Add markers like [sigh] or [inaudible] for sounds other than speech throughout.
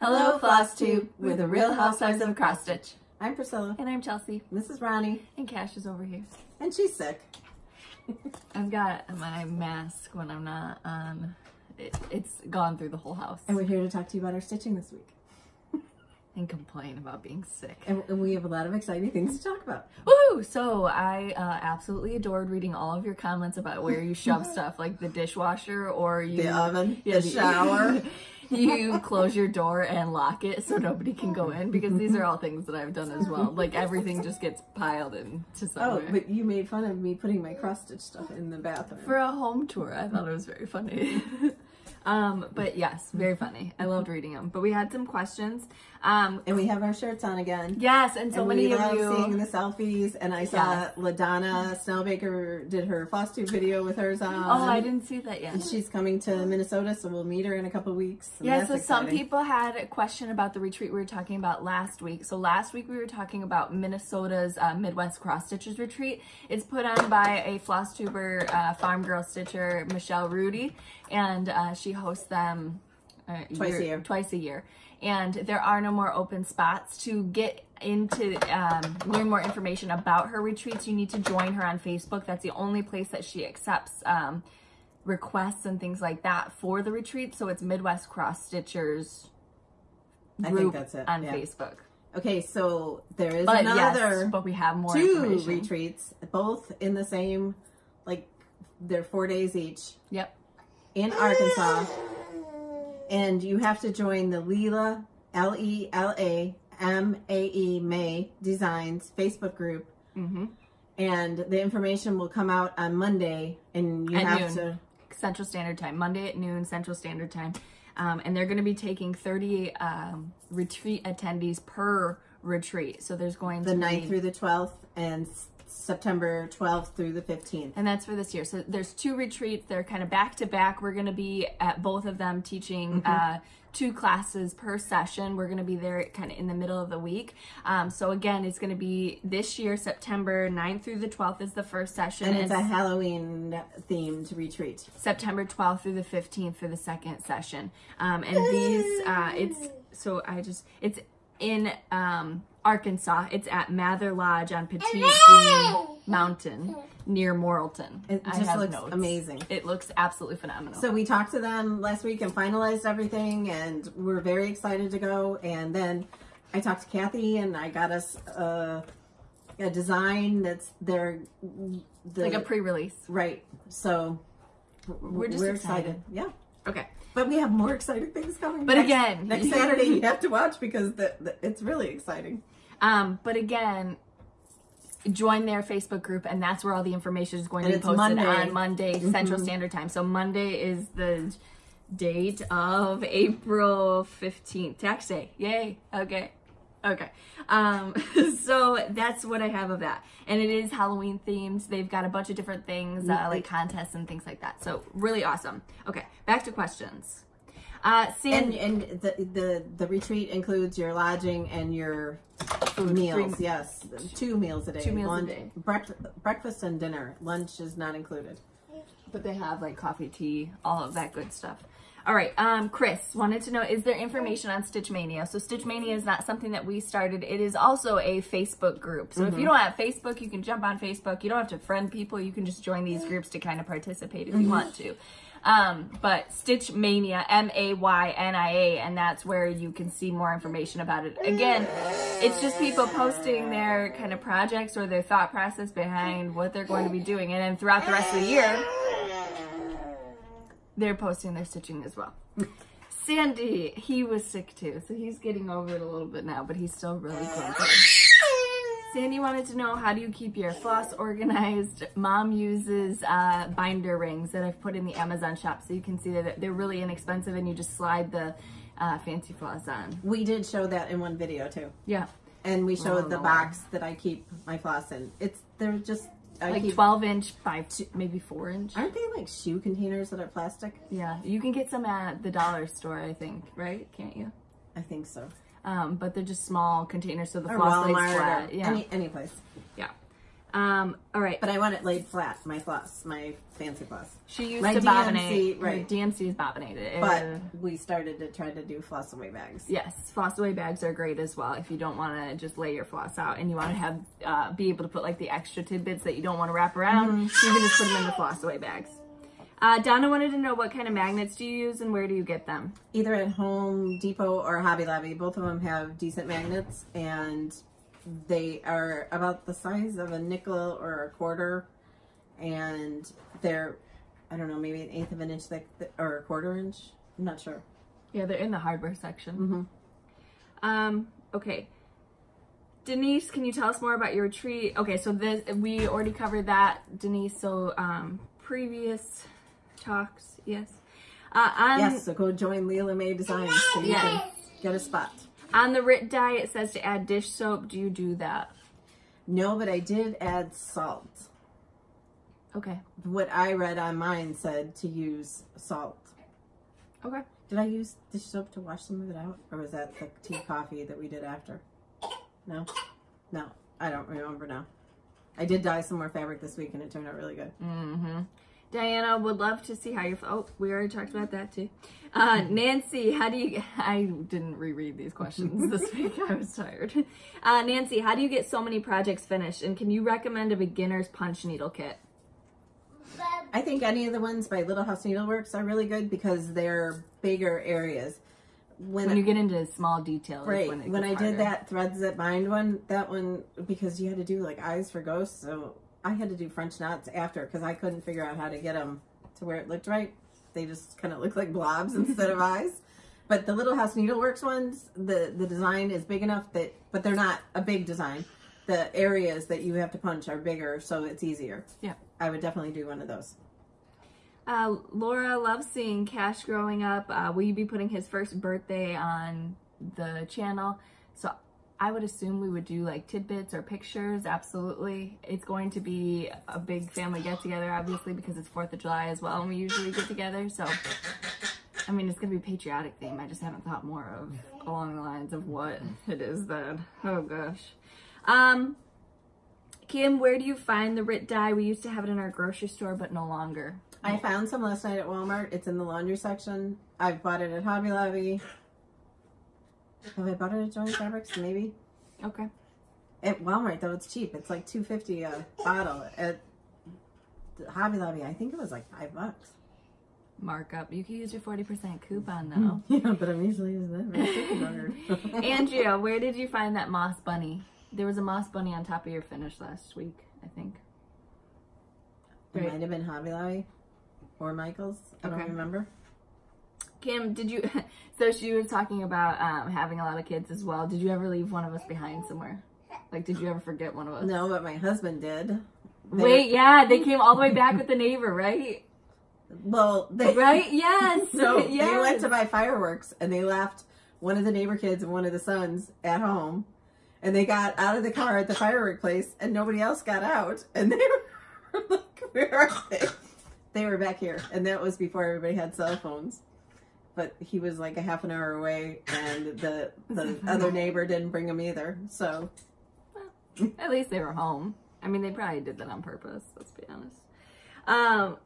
Hello, Floss Tube, we're the Real Housewives of Cross Stitch. I'm Priscilla. And I'm Chelsea. This is Ronnie. And Cash is over here. And she's sick. [laughs] I've got my mask when I'm not on. It, it's gone through the whole house. And we're here to talk to you about our stitching this week. [laughs] and complain about being sick. And, and, we have a lot of exciting things to talk about. Woohoo! So I uh, absolutely adored reading all of your comments about where you shove [laughs] stuff, like the dishwasher or you, the oven, yeah, the shower. You close your door and lock it so nobody can go in because these are all things that I've done as well. Like everything just gets piled into oh, somewhere. Oh, but you made fun of me putting my cross stitch stuff in the bathroom. For a home tour, I thought it was very funny. [laughs] Um, but yes, very funny. I loved reading them. But we had some questions. Um, and we have our shirts on again. Yes, and so and many we love of you seeing the selfies. And I saw yes. LaDonna Snellbaker did her floss tube video with hers on. Oh, I didn't see that yet. And she's coming to Minnesota, so we'll meet her in a couple weeks. Yeah, so exciting. some people had a question about the retreat we were talking about last week. So last week we were talking about Minnesota's uh, Midwest Cross Stitches Retreat. It's put on by a floss tuber, uh, farm girl stitcher, Michelle Rudy, and uh, she hosts them uh, twice year, a year. Twice a year. And there are no more open spots. To get into um, learn more information about her retreats, you need to join her on Facebook. That's the only place that she accepts um, requests and things like that for the retreat. So it's Midwest Cross Stitchers group on yeah. Facebook. Okay, so there is but another, yes, but we have more two retreats, both in the same, like they're four days each. Yep. In Arkansas and you have to join the Lela, L-E-L-A-M-A-E, Mae Designs Facebook group. Mm-hmm. And the information will come out on Monday, and you at have noon, to... Central Standard Time, Monday at noon, Central Standard Time. Um, and they're going to be taking 30 um, retreat attendees per retreat. So there's going the to the 9th through the 12th, and September 12th through the 15th. And that's for this year. So there's two retreats. They're kind of back to back. We're going to be at both of them teaching mm-hmm. uh, two classes per session. We're going to be there kind of in the middle of the week. Um, so again, it's going to be this year, September 9th through the 12th is the first session. And it's, a Halloween themed retreat. September 12th through the 15th for the second session. Um, and these, uh, it's, so I just, it's in, um, Arkansas. It's at Mather Lodge on Petit Mountain near Morrilton. It just looks notes. amazing. It looks absolutely phenomenal. So we talked to them last week and finalized everything, and we're very excited to go. And then I talked to Kathy, and I got us a, a design that's their the, like a pre-release, right? So we're just we're excited. excited. Yeah. Okay. But we have more exciting things coming. But next, again, next Saturday you have to watch because the, the, it's really exciting. Um, but again, join their Facebook group, and that's where all the information is going and to be posted Monday. on Monday mm-hmm. Central Standard Time. So Monday is the date of April 15th, tax day. Yay. Okay. Okay. Um, [laughs] so that's what I have of that. And it is Halloween themed. They've got a bunch of different things, uh, like contests and things like that. So really awesome. Okay. Back to questions. Uh, and and the, the the retreat includes your lodging and your food meals. Yes, two meals a day. Two meals Lunch, a day. Breakfast, breakfast and dinner. Lunch is not included. But they have like coffee, tea, all of that good stuff. All right, um, Chris wanted to know, is there information on Stitchmaynia? So Stitchmaynia is not something that we started. It is also a Facebook group. So mm -hmm. if you mm-hmm. don't have Facebook, you can jump on Facebook. You don't have to friend people. You can just join these groups to kind of participate if you mm -hmm. want to. Um, but Stitchmaynia, M-A-Y-N-I-A, and that's where you can see more information about it. Again, it's just people posting their kind of projects or their thought process behind what they're going to be doing. And then throughout the rest of the year, they're posting their stitching as well. Sandy, he was sick too, so he's getting over it a little bit now, but he's still really grumpy. Sandy wanted to know how do you keep your floss organized. Mom uses uh, binder rings that I've put in the Amazon shop so you can see that they're really inexpensive and you just slide the uh, fancy floss on. We did show that in one video too. Yeah. And we showed the box that I keep my floss in. It's they're just I like 12 inch by two, maybe 4 inch. Aren't they like shoe containers that are plastic? Yeah, you can get some at the dollar store, I think, right? Can't you? I think so. Um, but they're just small containers, so the or floss lays flat. yeah, any any place. Um, all right. But I want it laid flat, my floss, my fancy floss. She used My to DMC, bobbinate. Right. DMC is bobbinated. But Uh, we started to try to do floss away bags. Yes, floss away bags are great as well if you don't want to just lay your floss out and you want to have uh, be able to put like the extra tidbits that you don't want to wrap around. Mm-hmm. You can just put them in the floss away bags. Uh, Donna wanted to know what kind of magnets do you use and where do you get them? Either at Home Depot or Hobby Lobby. Both of them have decent magnets and they are about the size of a nickel or a quarter. And they're, I don't know, maybe an eighth of an inch thick or a quarter inch. I'm not sure. Yeah, they're in the hardware section. Mhm. Um, okay. Denise, can you tell us more about your retreat? Okay, so this we already covered that, Denise. So um, previous talks, yes. Uh, on, yes, so go join Lela Mae Designs so you Yeah. can get a spot. On the RIT dye, it says to add dish soap. Do you do that? No, but I did add salt. Okay. What I read on mine said to use salt. Okay. Did I use dish soap to wash some of it out? Or was that the tea coffee that we did after? No? No. I don't remember now. I did dye some more fabric this week and it turned out really good. Mm-hmm. Diana would love to see how you're. Oh, we already talked about that too. Uh, Nancy, how do you? I didn't reread these questions [laughs] this week. I was tired. Uh, Nancy, how do you get so many projects finished? And can you recommend a beginner's punch needle kit? I think any of the ones by Little House Needleworks are really good because they're bigger areas. When, When you get into small details, right When, it when I gets did that threads that bind one, that one because you had to do like eyes for ghosts, so I had to do French knots after because I couldn't figure out how to get them to where it looked right. They just kind of look like blobs [laughs] instead of eyes. But the Little House Needleworks ones, the the design is big enough that, but they're not a big design. The areas that you have to punch are bigger, so it's easier. Yeah. I would definitely do one of those. Uh, Laura loves seeing Cash growing up. Uh, will you be putting his first birthday on the channel? So I would assume we would do like tidbits or pictures. Absolutely. It's going to be a big family get together, obviously, because it's 4th of July as well, and we usually get together. So, I mean, it's going to be a patriotic theme. I just haven't thought more of along the lines of what it is then. Oh, gosh. Um, Kim, where do you find the RIT dye? We used to have it in our grocery store, but no longer. I found some last night at Walmart. It's in the laundry section. I've bought it at Hobby Lobby. Have I bought it at Joann Fabrics? Maybe. Okay. At Walmart though, it's cheap. It's like two fifty a bottle. At Hobby Lobby, I think it was like five bucks. markup. You can use your 40% coupon [laughs] now. Yeah, but I'm usually using that. [laughs] [laughs] Andrea, where did you find that moss bunny? There was a moss bunny on top of your finish last week, I think. It Right. might have been Hobby Lobby or Michael's. I don't Okay. remember. Kim, did you? [laughs] So she was talking about um, having a lot of kids as well. Did you ever leave one of us behind somewhere? Like, did you ever forget one of us? No, but my husband did. They- Wait, yeah, they came all the way back with the neighbor, right? Well, they Right? [laughs] Yes. So [laughs] they yes. went to buy fireworks and they left one of the neighbor kids and one of the sons at home. And they got out of the car at the firework place and nobody else got out. And they were like, where are they? They were back here. And that was before everybody had cell phones. But he was like a half an hour away and the, the [laughs] other neighbor didn't bring him either. So At least they were home. I mean, they probably did that on purpose. Let's be honest. Um,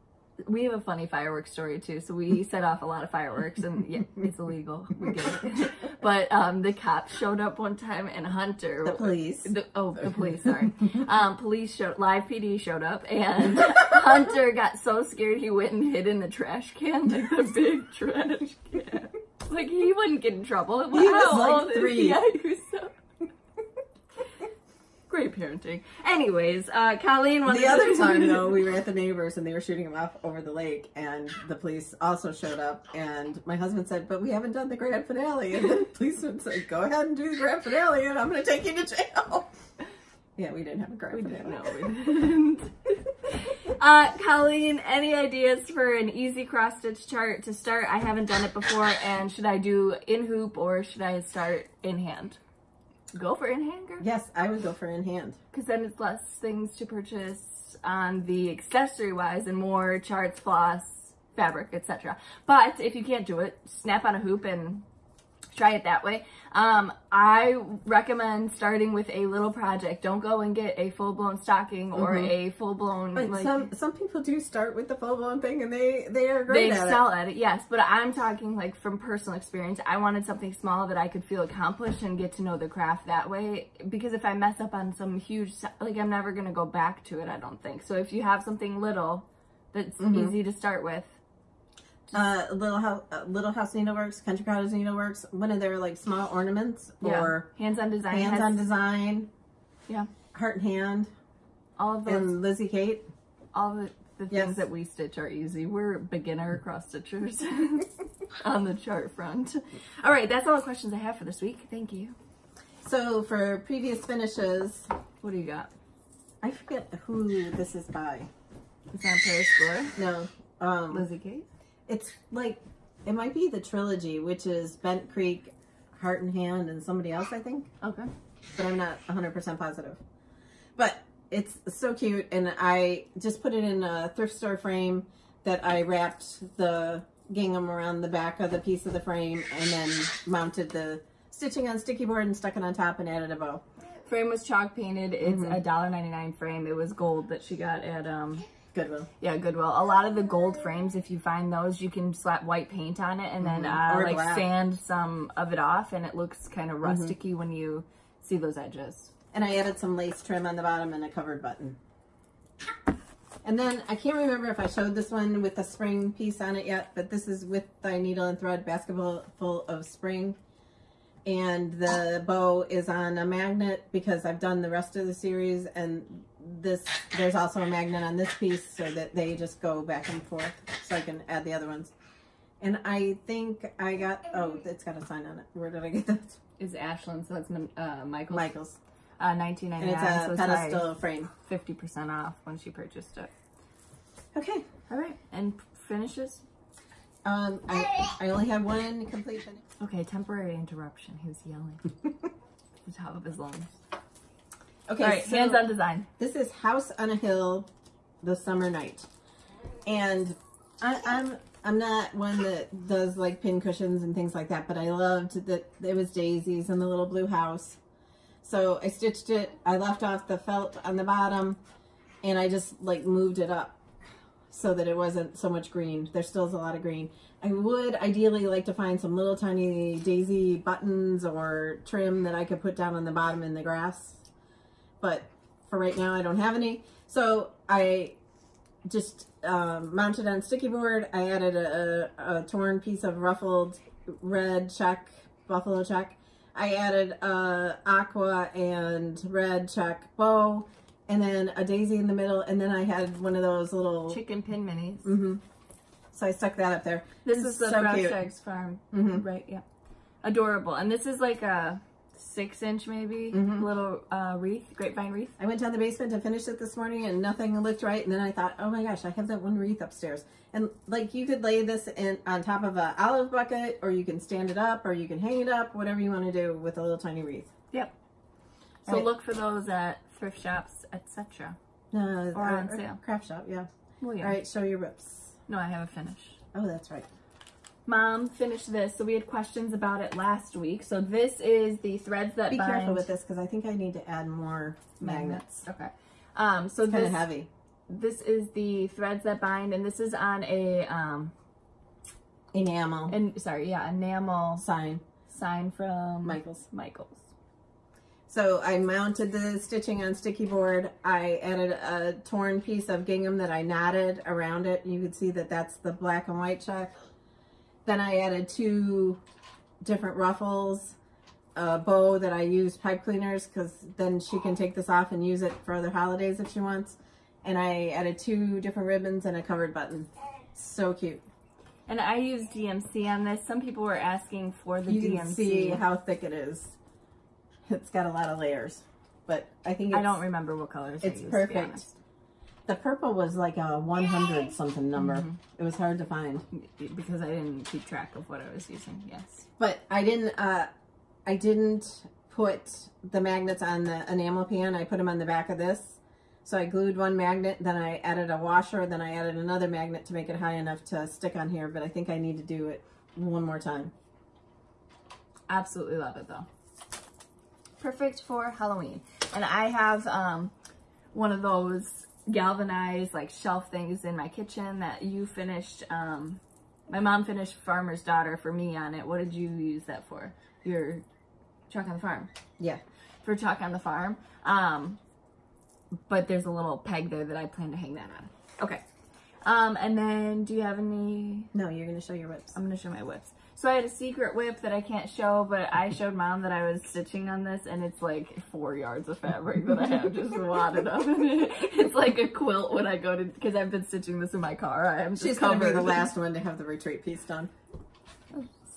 we have a funny fireworks story too. So we [laughs] set off a lot of fireworks, and yeah, it's illegal. We get it. [laughs] But um, the cops showed up one time, and Hunter, the police. the, oh, the police, sorry. [laughs] Um, police showed, live PD showed up, and Hunter got so scared he went and hid in the trash can, like the big trash can. Like he wouldn't get in trouble. He was, like, old is he? three. Yeah, he was. Great parenting. Anyways, uh, Colleen wanted The other time, though, we were at the [laughs] neighbors and they were shooting him off over the lake, and the police also showed up. And my husband said, "But we haven't done the grand finale." And the [laughs] policeman said, "Go ahead and do the grand finale, and I'm going to take you to jail." [laughs] Yeah, we didn't have a grand We finale. didn't know. We didn't. uh, Colleen, any ideas for an easy cross stitch chart to start? I haven't done it before, and should I do in hoop or should I start in hand? Go for in hand, girl. Yes, I would go for in hand. because then it's less things to purchase on the accessory wise and more charts, floss, fabric, etc. But if you can't do it, snap on a hoop and try it that way. Um, I recommend starting with a little project. Don't go and get a full blown stocking or Mhm. a full blown But like some some people do start with the full blown thing, and they they are great they at sell at it, yes. But I'm talking like from personal experience. I wanted something small that I could feel accomplished and get to know the craft that way. Because if I mess up on some huge, like I'm never gonna go back to it. I don't think so. If you have something little that's Mhm. easy to start with, it. Uh, Little House, uh, Little House Needleworks, Country Cottage Needleworks. One of their like small ornaments yeah. or hands-on design, hands on design. Yeah. Heart and hand all of those, and Lizzie Kate. all the, the things Yes. that we stitch are easy. We're beginner cross stitchers [laughs] on the chart front. All right, that's all the questions I have for this week. Thank you. So for previous finishes, What do you got? I forget who this is by. It's on Paris Floor. No, um, Lizzie Kate. It's like it might be the trilogy, which is Bent Creek, Heart and Hand, and somebody else, I think. Okay. but I'm not 100% positive. But it's so cute, and I just put it in a thrift store frame that I wrapped the gingham around the back of the piece of the frame and then mounted the stitching on sticky board and stuck it on top and added a bow. Frame was chalk painted. It's Mhm. a dollar ninety nine frame. It was gold that she got at um Goodwill. yeah Goodwill. A lot of the gold frames, if you find those, you can slap white paint on it and then Mhm. uh, like black. sand some of it off, and it looks kind of rusticy when you see those edges. And I added some lace trim on the bottom and a covered button. And then I can't remember if I showed this one with the spring piece on it yet, but this is with the needle and thread basketball full of spring. And the bow is on a magnet because I've done the rest of the series and this there's also a magnet on this piece so that they just go back and forth so I can add the other ones. And I think I got oh it's got a sign on it. Where did I get that? Is Ashland, so that's uh, Michael's. Michael's. Uh, nineteen And ninety it's a So it's pedestal frame. fifty percent off when she purchased it. Okay. All right, and finishes. Um, I, I only have one complete finish. Okay, temporary interruption. He was yelling at [laughs] the top of his lungs. Okay, All right, so hands on design. this is House on a Hill, the summer night, and I, I'm I'm not one that does like pin cushions and things like that, but I loved that it was daisies and the little blue house. So I stitched it. I left off the felt on the bottom, and I just like moved it up so that it wasn't so much green. There still is a lot of green. I would ideally like to find some little tiny daisy buttons or trim that I could put down on the bottom in the grass. But for right now, I don't have any. So I just um, mounted on sticky board. I added a, a, torn piece of ruffled red check, buffalo check. I added a aqua and red check bow and then a daisy in the middle. And then I had one of those little Chicken pin minis. hmm So I stuck that up there. This is the so. Shags Farm. Mhm. Right, yeah. Adorable. And this is like a six inch maybe Mhm. little uh, wreath, grapevine wreath. I went down the basement to finish it this morning and nothing looked right. And then I thought, oh my gosh, I have that one wreath upstairs. And like you could lay this in on top of a olive bucket or you can stand it up or you can hang it up, whatever you want to do with a little tiny wreath. Yep. So Right. look for those at thrift shops, etc. Uh, Or on sale. Craft shop, yeah. Well, yeah. All right, show your rips. No, I have a finish. Oh, that's right. Mom finished this, so we had questions about it last week. So this is the threads that Be bind careful with this because I think I need to add more magnets. Okay. Um, so It's kind this of heavy. this is the threads that bind, and this is on a um, Enamel and sorry, yeah, enamel sign, sign from Michaels. Michaels. So I mounted the stitching on sticky board. I added a torn piece of gingham that I knotted around it. You can see that that's the black and white check. Then I added two different ruffles, a bow that I used pipe cleaners because then she can take this off and use it for other holidays if she wants. And I added two different ribbons and a covered button. So cute. And I used DMC on this. Some people were asking for the You DMC. can see how thick it is. It's got a lot of layers, but I think it's, I don't remember what colors. I it's used, to be perfect. Honest. The purple was like a 100 something number. Mm-hmm. It was hard to find. because I didn't keep track of what I was using. Yes. But I didn't uh I didn't put the magnets on the enamel pan. I put them on the back of this. So I glued one magnet, then I added a washer, then I added another magnet to make it high enough to stick on here, but I think I need to do it one more time. Absolutely love it though. Perfect for Halloween. And I have um, one of those galvanized like shelf things in my kitchen that you finished. Um, my mom finished Farmer's Daughter for me on it. What did you use that for? Your truck on the farm. Yeah. For truck on the farm. Um, but there's a little peg there that I plan to hang that on. Okay. Um, and then do you have any? No, you're gonna show your whips. I'm gonna show my whips. So I had a secret whip that I can't show, but I showed mom that I was stitching on this, and it's like four yards of fabric that I have just [laughs] wadded up in it. It's like a quilt when I go to, because I've been stitching this in my car. I am just She's gonna be the last one to have the retreat piece done.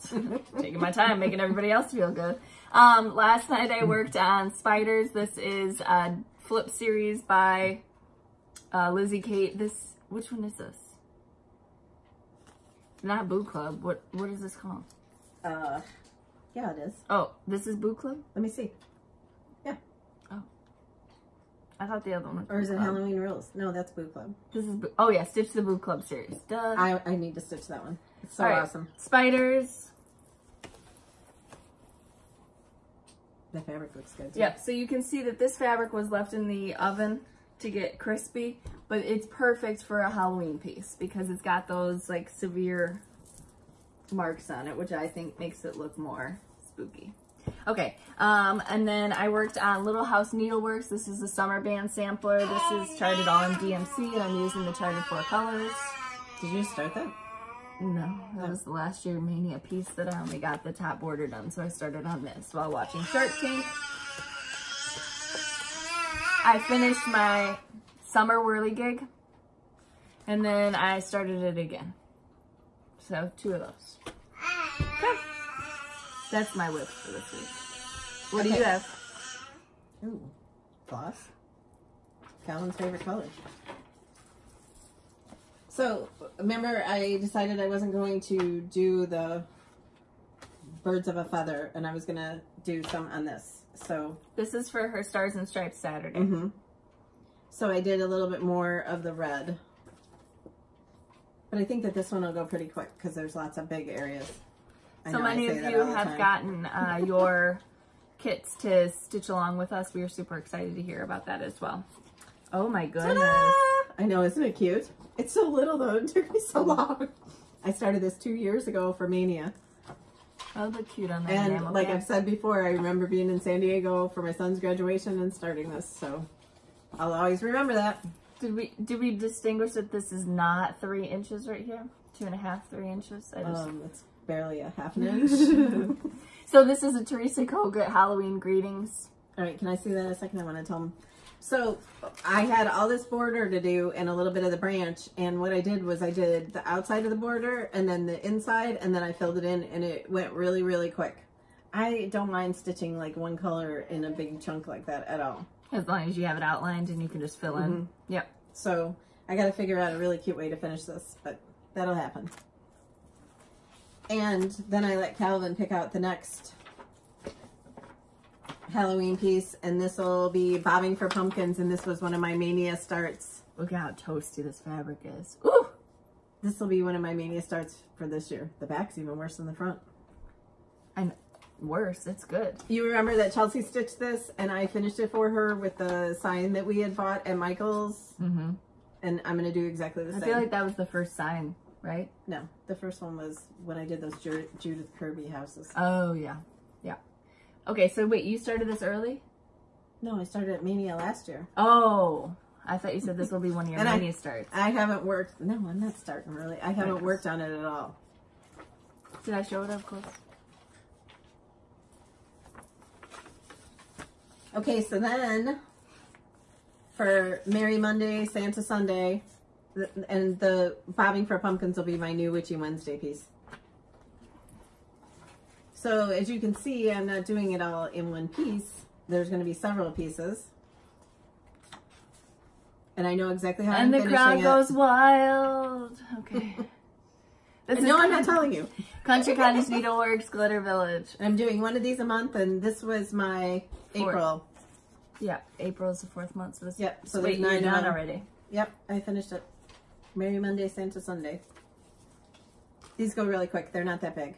[laughs] taking my time, making everybody else feel good. Um, last night I worked on Spiders. This is a flip series by uh, Lizzie Kate. This, which one is this? Not Boo Club. What What is this called? Uh, yeah, it is. Oh, this is Boo Club. Let me see. Yeah. Oh. I thought the other one. Or is Boo it Club. Halloween Rules? No, that's Boo Club. This is Boo- oh yeah, Stitch the Boo Club series. Duh. I, I need to stitch that one. It's so right. awesome. Spiders. The fabric looks good. Too. Yep. So you can see that this fabric was left in the oven to get crispy, but it's perfect for a Halloween piece because it's got those like severe marks on it, which I think makes it look more spooky. Okay, um, and then I worked on Little House Needleworks. This is the summer band sampler. This is charted all in DMC, and I'm using the charted four colors. Did you start that? No, that was the last year Maynia piece that I only got the top border done, so I started on this while watching Shark Tank. I finished my summer whirligig, and then I started it again. So, two of those. Okay. That's my whip for this week. What do you have? Ooh, floss. Calvin's favorite color. So, remember I decided I wasn't going to do the birds of a feather and I was going to do some on this. So, This is for her Stars and Stripes Saturday. hmm so I did a little bit more of the red. But I think that this one will go pretty quick because there's lots of big areas. I So many of you have gotten uh, [laughs] your kits to stitch along with us. We are super excited to hear about that as well. Oh my goodness. I know, isn't it cute? It's so little though. It took me so long. I started this two years ago for Maynia. Oh, look cute on that And like. I've said before, I remember being in San Diego for my son's graduation and starting this. So I'll always remember that. Did we did we distinguish that this is not three inches right here? Two and a half, three inches? I just... Um, it's barely a half an [laughs] inch. so this is a Teresa Kogut Halloween greetings. All right, can I see that a second? I want to tell them. So I had all this border to do and a little bit of the branch. And what I did was I did the outside of the border and then the inside and then I filled it in and it went really, really quick. I don't mind stitching like one color in a big chunk like that at all. As long as you have it outlined and you can just fill in. Mm-hmm. Yep. So I got to figure out a really cute way to finish this, but that'll happen. And then I let Calvin pick out the next Halloween piece, and this will be Bobbing for Pumpkins, and this was one of my Maynia starts. Look how toasty this fabric is. Ooh! This will be one of my Maynia starts for this year. The back's even worse than the front. And worse, it's good. You remember that Chelsea stitched this, and I finished it for her with the sign that we had bought at Michael's, Mm-hmm. and I'm going to do exactly the I same. I feel like that was the first sign, right? No, the first one was when I did those Ju- Judith Kirby houses. Oh, yeah. Okay, so wait, you started this early? No, I started at Maynia last year. Oh, I thought you said this will be one of your [laughs] And I- mania starts. I haven't worked. No, I'm not starting really. I haven't Right. worked on it at all. Did I show it up close? Okay, so then for Merry Monday, Santa Sunday, and the bobbing for pumpkins will be my new Witchy Wednesday piece. So as you can see, I'm not doing it all in one piece. There's going to be several pieces. And I know exactly how And I'm the crowd goes wild. Okay. [laughs] This no, I'm not telling you. [laughs] Country Cottage Needleworks Glitter Village. I'm doing one of these a month, and this was my Four. April. Yeah, April is the fourth month. So this, Yep, so wait, nine done already. Yep, I finished it. Merry Monday, Santa Sunday. These go really quick. They're not that big.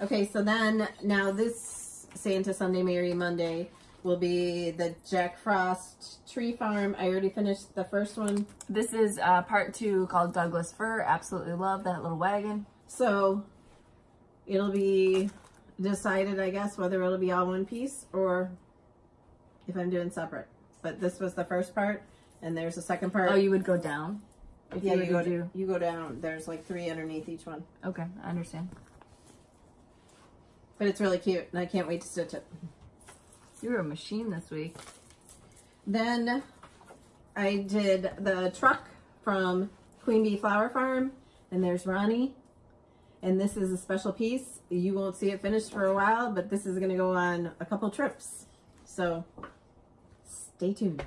Okay, so then now this Santa Sunday, Merry Monday will be the Jack Frost Tree Farm. I already finished the first one. This is uh, part two called Douglas Fir. Absolutely love that little wagon. So it'll be decided, I guess, whether it'll be all one piece or if I'm doing separate. But this was the first part, and there's a second part. Oh, you would go down? If yeah, you, you go, to do... you go down. There's like three underneath each one. Okay, I understand. But it's really cute, and I can't wait to stitch it. You were a machine this week. Then I did the truck from Queen Bee Flower Farm, and there's Ronnie. And this is a special piece. You won't see it finished for a while, but this is going to go on a couple trips. So stay tuned.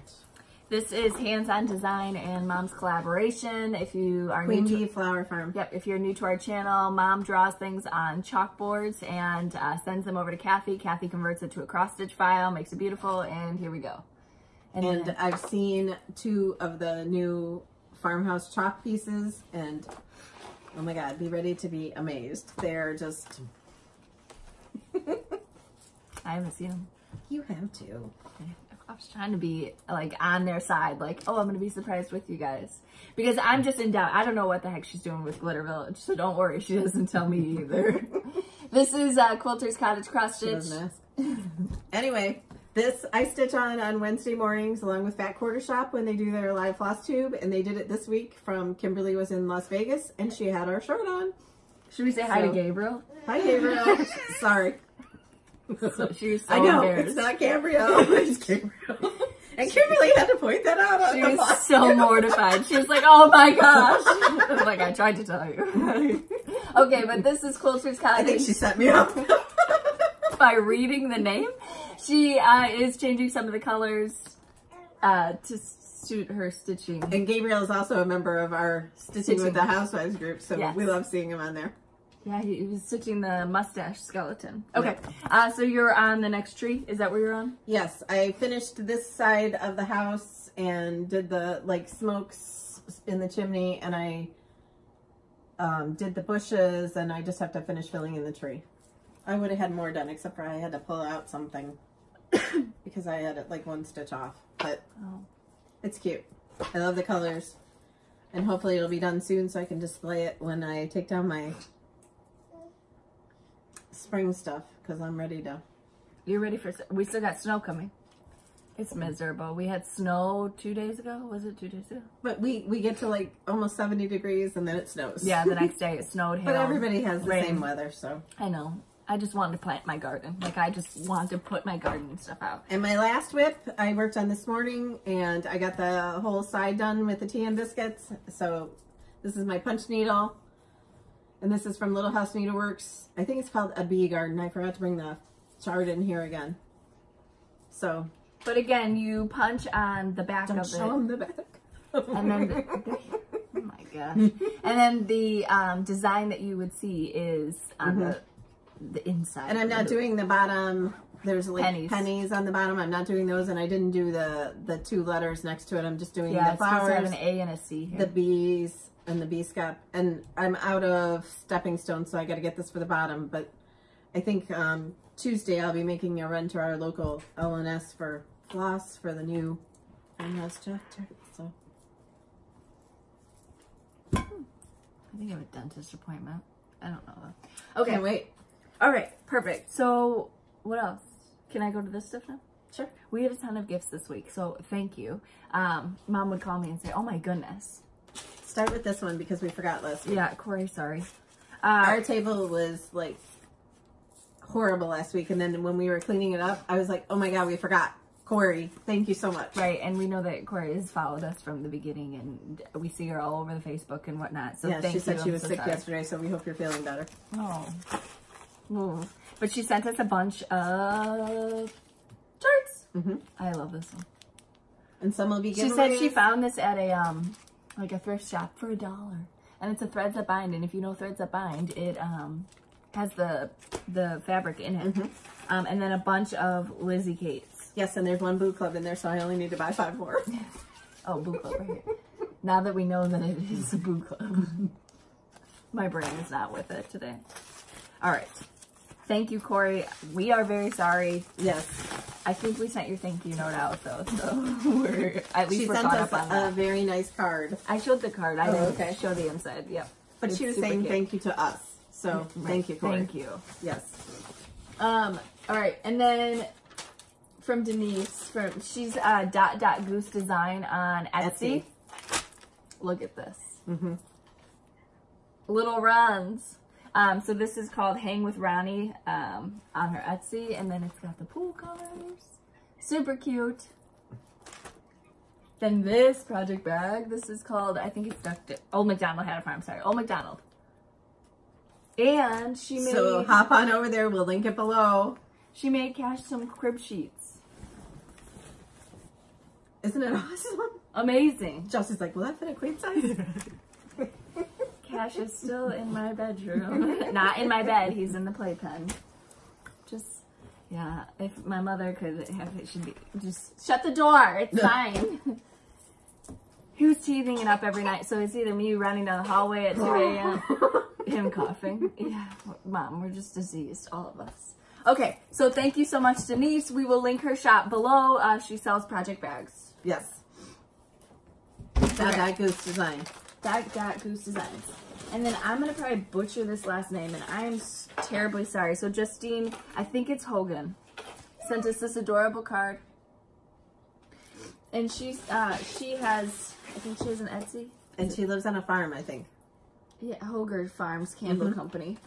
This is hands-on design and mom's collaboration. If you are Queen new to, Flower Farm. yep, if you're new to our channel, mom draws things on chalkboards and uh, sends them over to Kathy. Kathy converts it to a cross-stitch file, makes it beautiful, and here we go. And, And then- I've seen two of the new farmhouse chalk pieces, and oh my god, be ready to be amazed. They're just, [laughs] I haven't seen them. you have to. I was trying to be like on their side, like, oh, I'm gonna be surprised with you guys. Because I'm just in doubt. I don't know what the heck she's doing with Glitter Village, so don't worry, she doesn't tell me either. [laughs] this is uh, Quilter's Cottage Cross Stitch. [laughs] anyway, this I stitch on on Wednesday mornings along with Fat Quarter Shop when they do their live floss tube, and they did it this week from Kimberly was in Las Vegas, and she had our shirt on. Should we say hi So- to Gabriel? Hi, Gabriel. [laughs] Sorry. So she was so I know it's not Gabriel. [laughs] It's Gabriel. And Kimberly had to point that out. She was so mortified. She was like, "Oh my gosh!" [laughs] Like, "I tried to tell you." [laughs] okay, but this is Quilter's I think she set me up. by reading the name. She uh, is changing some of the colors uh, to suit her stitching. and Gabriel is also a member of our Stitching with the Housewives group, so Yes. we love seeing him on there. Yeah, he, he was stitching the mustache skeleton. Okay, uh, so you're on the next tree. Is that where you're on? Yes, I finished this side of the house and did the like smokes in the chimney and I um, did the bushes and I just have to finish filling in the tree. I would have had more done except for I had to pull out something [coughs] because I had it like one stitch off, but Oh. it's cute. I love the colors and hopefully it'll be done soon so I can display it when I take down my spring stuff because I'm ready to You're ready for? We still got snow coming. It's miserable. We had snow two days ago. Was it two days ago? But we we get to like almost 70 degrees and then it snows. Yeah, the next [laughs] day it snowed. But everybody has the rain. same weather, so. I know. I just wanted to plant my garden. Like I just wanted to put my garden stuff out. And my last whip I worked on this morning and I got the whole side done with the tea and biscuits. So this is my punch needle. And this is from Little House Needleworks. I think it's called a bee garden. I forgot to bring the chart in here again. So But again, you punch on the back don't of show it. them the back. [laughs] And then, the, oh my gosh. And then the um, design that you would see is on the the inside. Mm-hmm. And I'm not doing the bottom. There's like Pennies. pennies. on the bottom. I'm not doing those, and I didn't do the the two letters next to it. I'm just doing Yeah, the to have an A and a C here. the bees, and the bee skep, And I'm out of stepping stones, so I got to get this for the bottom. But I think um, Tuesday I'll be making a run to our local LNS for floss for the new farmhouse chapter. So I think I have a dentist appointment. I don't know though. Okay, wait. all right, perfect. So what else? Can I go to this stuff now? Sure. We had a ton of gifts this week, so thank you. Um, Mom would call me and say, "Oh my goodness." Start with this one because we forgot last week. Yeah, Corey, sorry. Uh, Our table was like horrible last week, and then when we were cleaning it up, I was like, "Oh my god, we forgot." Corey, thank you so much. Right, and we know that Corey has followed us from the beginning, and we see her all over the Facebook and whatnot. So yeah, she you. said she was so sick sorry. yesterday, so we hope you're feeling better. Oh. But she sent us a bunch of charts. Mhm. I love this one. And some will be She said she found this at a um like a thrift shop for a dollar. And it's a threads that bind, and if you know threads that bind, it um has the the fabric in it. Um and then a bunch of Lizzie Kates. Yes, and there's one Boo Club in there, so I only need to buy five more. [laughs] Oh, Boo Club right here. now that we know that it is a Boo Club. [laughs] My brain is not with it today. All right. thank you, Corey. We are very sorry. Yes. I think we sent your thank you note out though, so [laughs] we're at least She we're sent caught us up on a, that. very nice card, I showed the card. I Oh, didn't okay. show the inside. Yep. but It's she was super saying cute. thank you to us. So thank you, Corey. Thank you. Yes. Um. All right, and then from Denise, from she's uh, dot dot goose design on Etsy. Etsy. Look at this. Mm-hmm. Little runs. Um, so this is called Hang with Ronnie um, on her Etsy, and then it's got the pool colors. Super cute. Then this project bag. This is called, I think it's Duck Old McDonald had a farm. Sorry, Old McDonald. And she made So hop on over there. We'll link it below. she made Cash some crib sheets. Isn't it [laughs] awesome? Amazing. Chelsea's like, will that fit a queen size? [laughs] Cash is [laughs] still in my bedroom. [laughs] Not in my bed, he's in the playpen. Just, yeah, if my mother could have it, she'd be, just shut the door, it's fine. [laughs] he was teething it up every night, so it's either me running down the hallway at 2 a.m., him coughing. Yeah, mom, we're just diseased, all of us. Okay, so thank you so much, Denise. We will link her shop below. Uh, she sells project bags. yes. That, Okay. goose design. That got Goose Designs. And then I'm gonna probably butcher this last name, and I am terribly sorry. So Justine, I think it's Hougen, sent us this adorable card, and she's uh she has I think she has an Etsy. And she lives on a farm, I think. Yeah, Hougen Farms Candle Mhm. Company.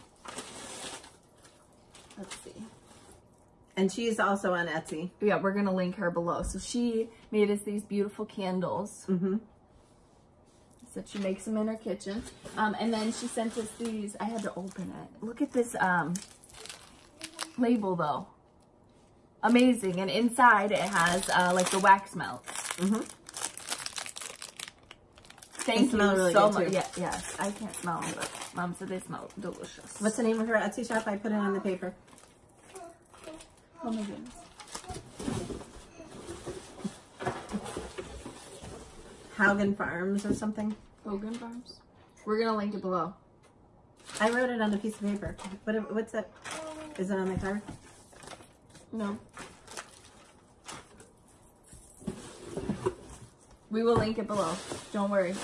Let's see. And she's also on Etsy. Yeah, we're gonna link her below. So she made us these beautiful candles. Mm-hmm. Said she makes them in her kitchen. Um, and then she sent us these. I had to open it. Look at this um, label though. Amazing. And inside it has uh, like the wax melt. Mm-hmm. Thank you really so much. Yeah, yes. I can't smell them, but mom said they smell delicious. What's the name of her Etsy shop? I put it on the paper. Oh my goodness. Hougen Farms or something. Hougen Farms. We're gonna link it below. I wrote it on a piece of paper. What, what's that? Is it on my card? No. We will link it below. Don't worry.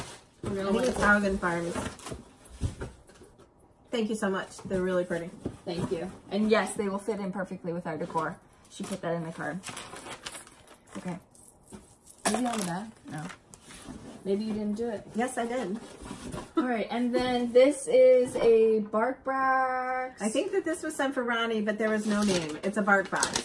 We're gonna think link it's it. Hougen Farms. Thank you so much. They're really pretty. Thank you. And yes, they will fit in perfectly with our decor. She put that in the card. Okay. Maybe on the back? No. Maybe you didn't do it. Yes, I did. All right, and then this is a bark box. I think that this was sent for Ronnie, but there was no name. It's a bark box.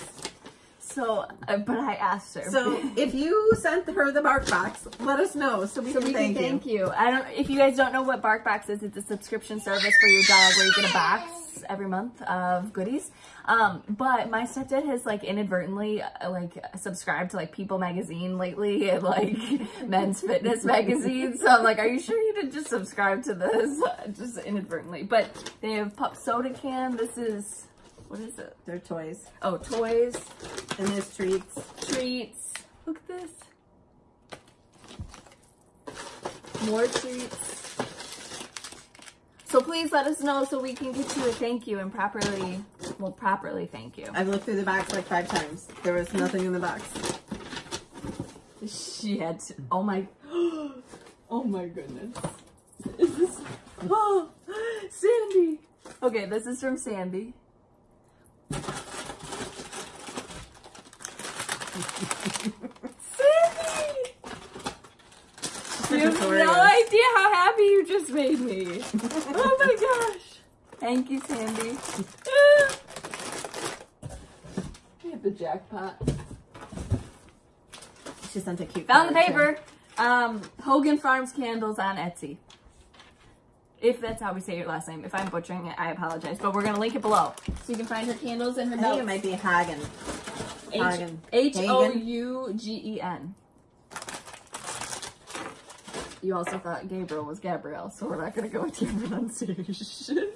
so. Uh, but I asked her. So [laughs] if you sent her the bark box, let us know so we So can we thank can you. thank you. I don't. If you guys don't know what bark box is, it's a subscription service for your dog where you get a box every month of goodies. Um, but my stepdad has like inadvertently uh, like subscribed to like People magazine lately [laughs] and like Men's Fitness magazine. So I'm like, are you sure you didn't just subscribe to this? [laughs] just inadvertently. But they have Pup Soda Can. This is what is it? They're toys. Oh, toys, And there's treats. treats. Look at this. More treats. So please let us know so we can get you a thank you and properly, well, properly thank you. I've looked through the box like five times. There was nothing in the box. She had to, oh my, [gasps] oh my goodness. Is this, oh, Sandy. Okay, this is from Sandy. [laughs] Sandy! You have no idea how happy you just made me. oh my gosh. Thank you, Sandy. [gasps] we have the jackpot. She sent a cute Found the paper. Um, Hougen Farms candles on Etsy. If that's how we say your last name. If I'm butchering it, I apologize. But we're going to link it below. So you can find her candles and her. I think it might be Hagen. H- Hagen. H-O-U-G-E-N. You also thought Gabriel was Gabrielle, so we're not going to go with your pronunciation.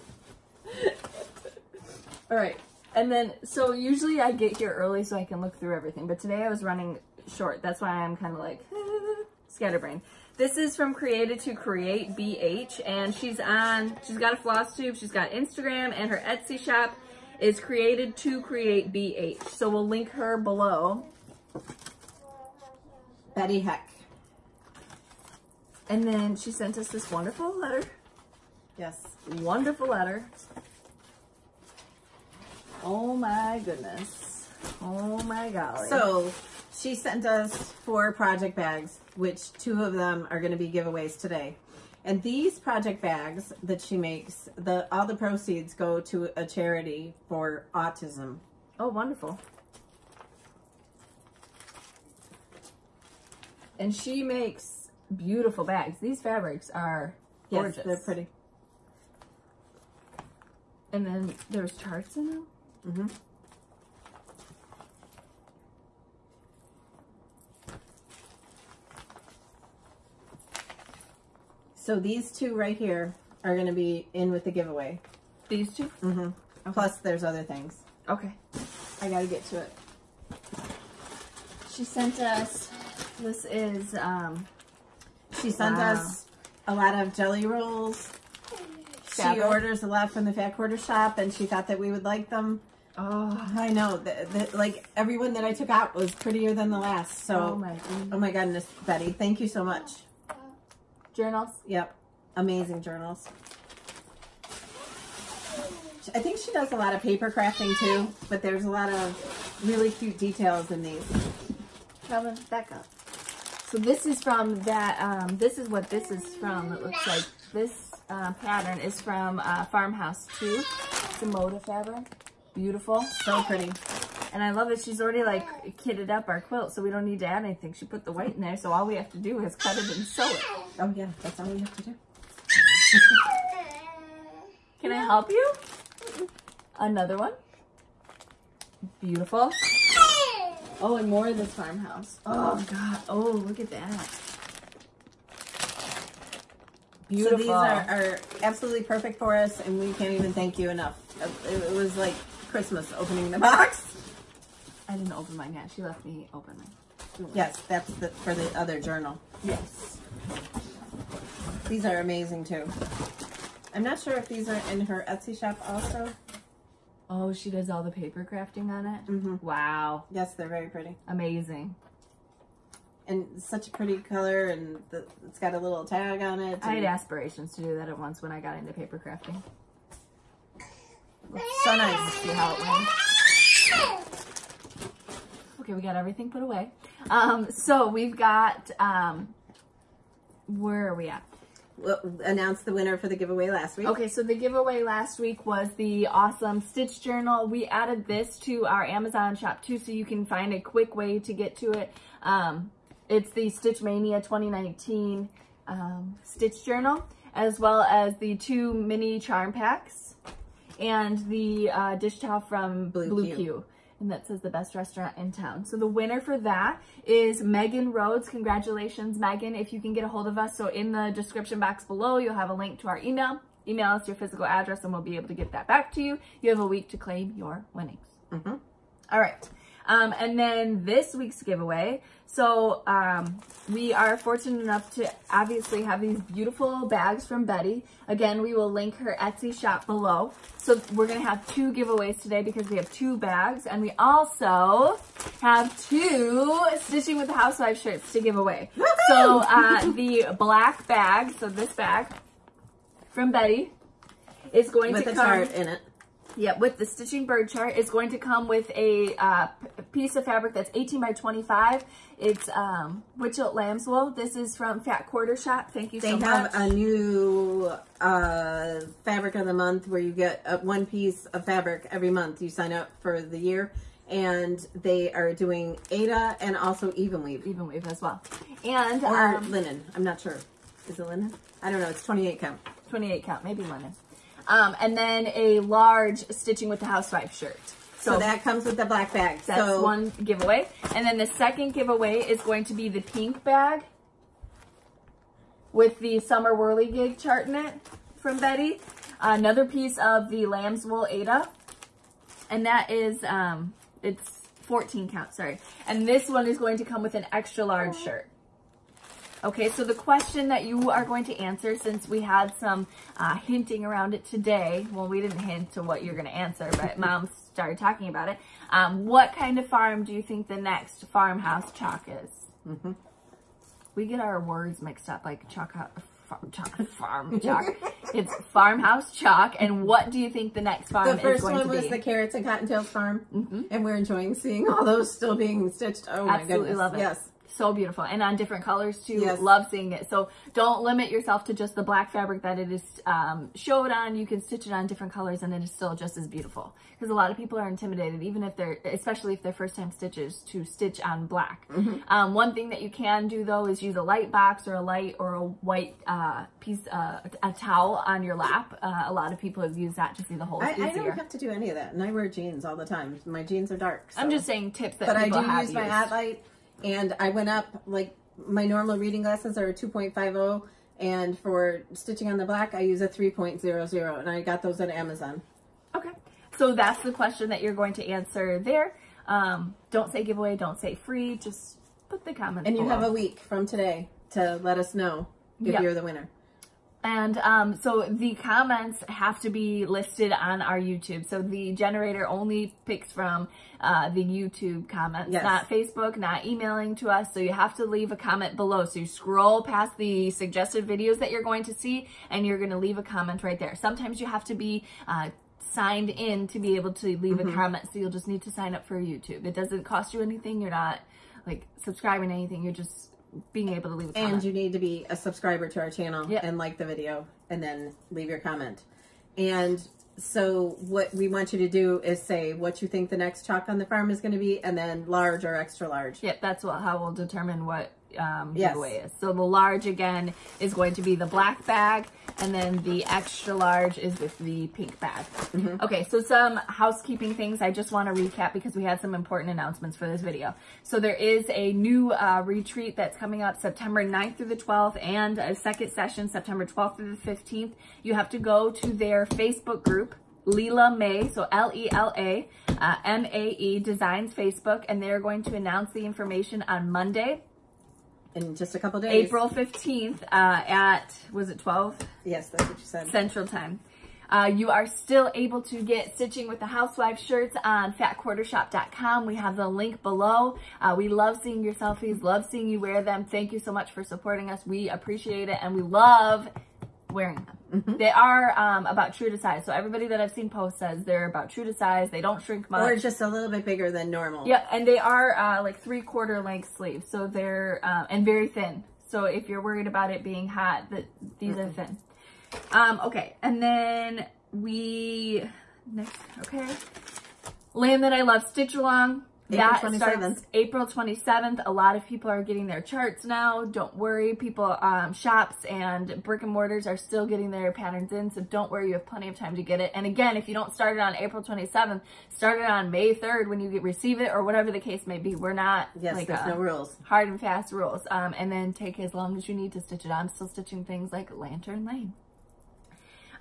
[laughs] All right. And then, so usually I get here early so I can look through everything, but today I was running short. That's why I'm kind of like [laughs] scatterbrained. This is from Created to Create BH, and she's on, she's got a floss tube, she's got Instagram and her Etsy shop. is created to create BH. So we'll link her below. Betty Heck. And then she sent us this wonderful letter. Yes. Wonderful letter. Oh my goodness. Oh my golly. So she sent us four project bags, which two of them are going to be giveaways today. And these project bags that she makes, the all the proceeds go to a charity for autism. Oh, wonderful. And she makes beautiful bags. These fabrics are gorgeous. Yes, they're pretty. And then there's charts in them. Mm-hmm. So these two right here are going to be in with the giveaway. These two? Mm-hmm. Plus, there's other things. Okay. I gotta get to it. She sent us, this is, um, She sent Wow. us a lot of jelly rolls. She orders a lot from the Fat Quarter Shop, and she thought that we would like them. oh, I know that, that like everyone that I took out was prettier than the last. So, oh my goodness. oh my goodness, Betty, thank you so much. Journals? Yep, amazing journals. I think she does a lot of paper crafting too, but there's a lot of really cute details in these. Calvin, back up. So this is from that, um, this is what this is from. It looks like this uh, pattern is from uh, Farmhouse 2. It's a Moda fabric. Beautiful. So pretty. And I love it. She's already like kitted up our quilt, so we don't need to add anything. She put the white in there, so all we have to do is cut it and sew it. Oh yeah, that's all we have to do. Can I help you? Another one. Beautiful. Oh, and more of this farmhouse. Oh, God. Oh, look at that. Beautiful. So these are, are absolutely perfect for us, and we can't even thank you enough. It, it was like Christmas opening the [laughs] box. I didn't open mine yet. She left me open mine. Yes, that's the, for the other journal. Yes. These are amazing too. I'm not sure if these are in her Etsy shop also. Oh, she does all the paper crafting on it? Mm-hmm. Wow. Yes, they're very pretty. Amazing. And such a pretty color, and the, it's got a little tag on it. I had aspirations to do that at once when I got into paper crafting. So nice. to See how it went. Okay, we got everything put away. Um, so we've got, um, where are we at? Announced the winner for the giveaway last week. Okay, so the giveaway last week was the awesome Stitch Journal. We added this to our Amazon shop too, so you can find a quick way to get to it. Um, it's the Stitchmaynia 2019 um, Stitch Journal, as well as the two mini charm packs and the uh, dish towel from Blue Blue, Q. Q. And that says the best restaurant in town. So the winner for that is Megan Rhodes. Congratulations, Megan, if you can get a hold of us. So in the description box below, you'll have a link to our email. Email us your physical address and we'll be able to get that back to you. You have a week to claim your winnings. Mm-hmm. All right. Um, and then this week's giveaway. So um, we are fortunate enough to obviously have these beautiful bags from Betty. Again, we will link her Etsy shop below. So we're going to have two giveaways today because we have two bags. And we also have two Stitching with the Housewife shirts to give away. So uh, the black bag, so this bag from Betty, is going With to a come... chart in it. Yeah, with the stitching bird chart, it's going to come with a uh, piece of fabric that's 18 by 25. It's um, Wichelt Lamb's Wool. This is from Fat Quarter Shop. Thank you They so much. They have a new uh, fabric of the month where you get uh, one piece of fabric every month. You sign up for the year, and they are doing Aida and also even weave Even weave as well. And or um, linen. I'm not sure. Is it linen? I don't know. It's 28 count. 28 count, maybe linen. Um, and then a large Stitching with the Housewife shirt. So, that comes with the black bag. That's so one giveaway. And then the second giveaway is going to be the pink bag with the summer whirligig chart in it from Betty. Another piece of the lamb's wool Aida. And that is, um, it's 14 count, sorry. And this one is going to come with an extra large shirt. Okay, so the question that you are going to answer, since we had some uh, hinting around it today, well, we didn't hint to what you're going to answer, but [laughs] mom started talking about it. Um, what kind of farm do you think the next farmhouse chalk is? Mm-hmm. We get our words mixed up, like chalk, farm chalk, [laughs] farm chalk. it's farmhouse chalk. And what do you think the next farm The is first going one to was be? the carrots and cottontails farm, Mhm. and we're enjoying seeing all those still being stitched. Oh my Absolutely goodness! love it. Yes, so beautiful and on different colors too Yes. love seeing it so don't limit yourself to just the black fabric that it is um, showed on you can stitch it on different colors and it is still just as beautiful because a lot of people are intimidated even if they're especially if they're first time stitches to stitch on black Mm-hmm. um, one thing that you can do though is use a light box or a light or a white uh, piece uh, a towel on your lap uh, a lot of people have used that to see the whole. I, I don't have to do any of that, and I wear jeans all the time. My jeans are dark. i'm just saying tips that but I do use my hat light, and I went up like my normal reading glasses are a 2.50, and for stitching on the black, I use a 3.00, and I got those at Amazon. Okay. So that's the question that you're going to answer there. Um, don't say giveaway, don't say free, just put the comment And you have a week from today to let us know if Yep. you're the winner. And um, so the comments have to be listed on our YouTube. So the generator only picks from uh, the YouTube comments, Yes. not Facebook, not emailing to us. So you have to leave a comment below. So you scroll past the suggested videos that you're going to see and you're going to leave a comment right there. Sometimes you have to be uh, signed in to be able to leave Mm-hmm. a comment. So you'll just need to sign up for YouTube. It doesn't cost you anything. You're not like subscribing to anything. You're just being able to leave a comment. And you need to be a subscriber to our channel Yep. and like the video and then leave your comment. And so what we want you to do is say what you think the next chalk on the farm is going to be and then large or extra large. Yep, that's what, how we'll determine what um, Yes. giveaway is. So the large again is going to be the black bag, and then the extra large is with the pink bag. Okay, so some housekeeping things I just want to recap because we had some important announcements for this video. So there is a new uh, retreat that's coming up September 9th through the 12th, and a second session September 12th through the 15th. You have to go to their Facebook group. Lela Mae, so L-E-L-A, uh, M-A-E Designs Facebook, and they're going to announce the information on Monday, In just a couple days. April 15th uh, at, was it 12 Yes, that's what you said. Central Time. Uh, you are still able to get Stitching with the Housewife shirts on fatquartershop.com. We have the link below. Uh, we love seeing your selfies, love seeing you wear them. Thank you so much for supporting us. We appreciate it and we love wearing them. Mm-hmm. They are um, about true to size. So everybody that I've seen post says they're about true to size. They don't shrink much. Or just a little bit bigger than normal. Yeah, and they are uh, like three quarter length sleeves, so they're uh, and very thin. So if you're worried about it being hot, that these are thin. Um, okay, and then we next. Okay, land that I love, stitch along. April that 27th. starts April 27th. A lot of people are getting their charts now. Don't worry, people, um, shops and brick and mortars are still getting their patterns in, so don't worry, you have plenty of time to get it. And again, if you don't start it on April 27th, start it on May 3rd when you get receive it or whatever the case may be. We're not Yes, like there's uh, no rules. hard and fast rules. Um, and then take as long as you need to stitch it. I'm still stitching things like Lantern Lane.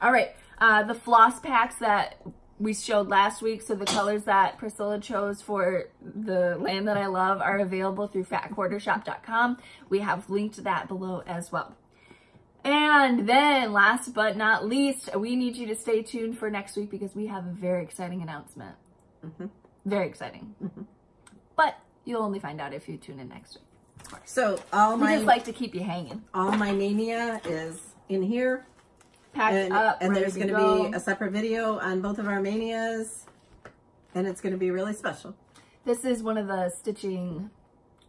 All right, uh, the floss packs that we showed last week, so the colors that Priscilla chose for the land that I love are available through fatquartershop.com. We have linked that below as well. And then last but not least, we need you to stay tuned for next week because we have a very exciting announcement. Mhm. Very exciting. But you'll only find out if you tune in next week. So all We my just like to keep you hanging. all my mania is in here. Packed and, up, and there's going to go. be a separate video on both of our manias and it's going to be really special This is one of the stitching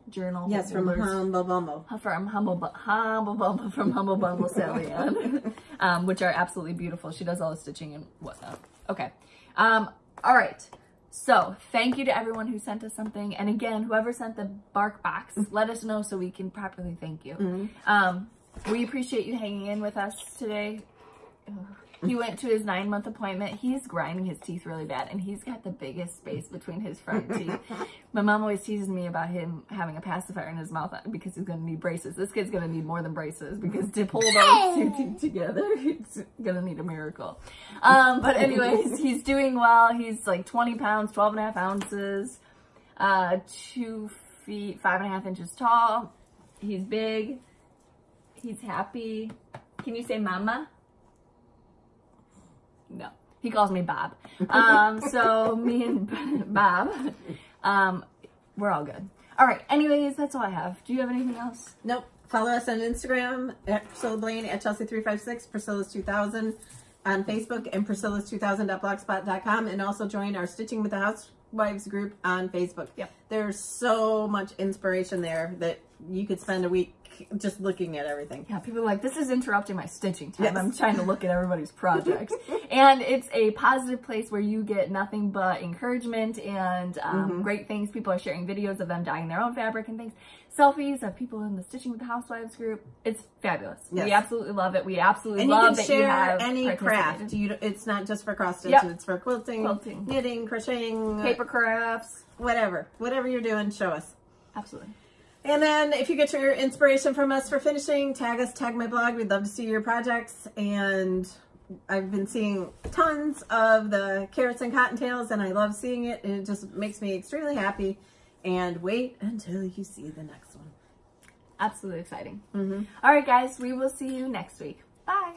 journal. yes from humble bumble from Humble Humble Bumble from Humble Bumble Sally Ann, [laughs] um, which are absolutely beautiful. She does all the stitching and whatnot. Okay. Um, all right. So thank you to everyone who sent us something. And again, whoever sent the bark box, let us know so we can properly thank you. Um, we appreciate you hanging in with us today. He went to his nine month appointment. He's grinding his teeth really bad, and he's got the biggest space between his front teeth. [laughs] My mom always teases me about him having a pacifier in his mouth because he's going to need braces. This kid's going to need more than braces because to pull those two teeth together, [laughs] he's going to need a miracle. Um, but, anyways, [laughs] he's doing well. He's like 20 pounds, 12 and a half ounces, uh, two feet, five and a half inches tall. He's big. He's happy. Can you say mama? No. He calls me Bob. Um, [laughs] so me and Bob, um, we're all good. All right. Anyways, that's all I have. Do you have anything else? Nope. Follow us on Instagram at Priscilla Blain at Chelsea356, Priscilla's 2000 on Facebook and Priscilla's2000.blogspot.com and also join our Stitching with the Housewives group on Facebook. Yep. There's so much inspiration there that you could spend a week just looking at everything. Yeah, people are like, this is interrupting my stitching time. Yes. I'm trying to look at everybody's [laughs] projects. and it's a positive place where you get nothing but encouragement and um, Mm-hmm. great things. People are sharing videos of them dyeing their own fabric and things. Selfies of people in the Stitching with the Housewives group. It's fabulous. We absolutely love it. We absolutely And you love can that you share have any craft. You, it's not just for cross stitch. Yep. It's for quilting, Quilting. knitting, crocheting, uh, Paper crafts. whatever. Whatever you're doing, show us. Absolutely. And then if you get your inspiration from us for finishing, tag us, tag my blog. We'd love to see your projects. And I've been seeing tons of the carrots and cottontails and I love seeing it. And it just makes me extremely happy. And wait until you see the next one. Absolutely exciting. Mm-hmm. All right, guys. We will see you next week. Bye.